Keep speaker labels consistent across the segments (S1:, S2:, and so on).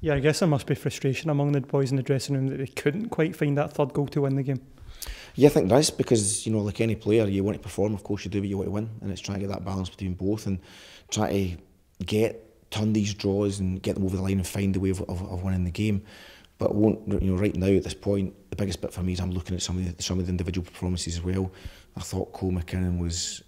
S1: Yeah,
S2: I guess there must be frustration among the boys in the dressing room that they couldn't quite find that third goal to win the game.
S1: Yeah, I think that's because you know, like any player, you want to perform. Of course, you do, but you want to win, and it's trying to get that balance between both and try to get turn these draws and get them over the line and find a way of, of, of winning the game. But won't you know? Right now, at this point, the biggest bit for me is I'm looking at some of the, some of the individual performances as well. I thought Cole McKinnon was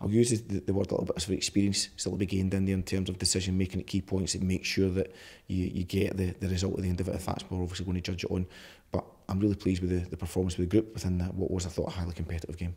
S1: I'll use the, the word a little bit of experience still to be gained in there in terms of decision making at key points and make sure that you, you get the, the result at the end of it. If that's what we're obviously going to judge it on. But I'm really pleased with the, the performance of the group within that, what was, I thought, a highly competitive game.